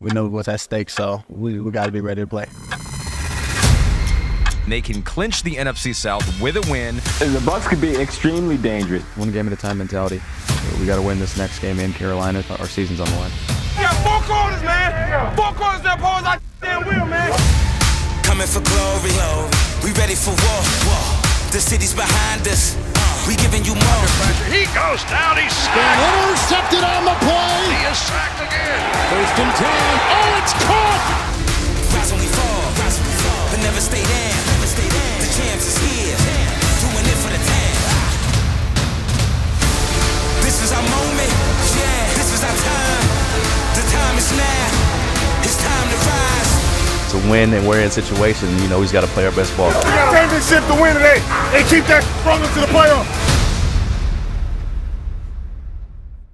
we know what's at stake, so we, we got to be ready to play. They can clinch the NFC South with a win. And The Bucs could be extremely dangerous. One game at a time mentality. We got to win this next game in Carolina. Our season's on the line. We got four quarters, man. Four quarters that pose our damn wheel, man. Coming for glory. We ready for war. The city's behind us. We giving you more. He goes down. He's intercepted on the play. He is sacked again. First and ten. Oh, it's caught. Rise when we fall. Rise when we fall. But never stay down. Never stay down. The champs is here. Doing it for the town. This is our moment. Yeah. This is our time. The time is now. It's time to rise. It's a win, and we're in a situation, you know, he's got to play our best ball. We got to turn this ship to win today and keep that sprung into the playoffs.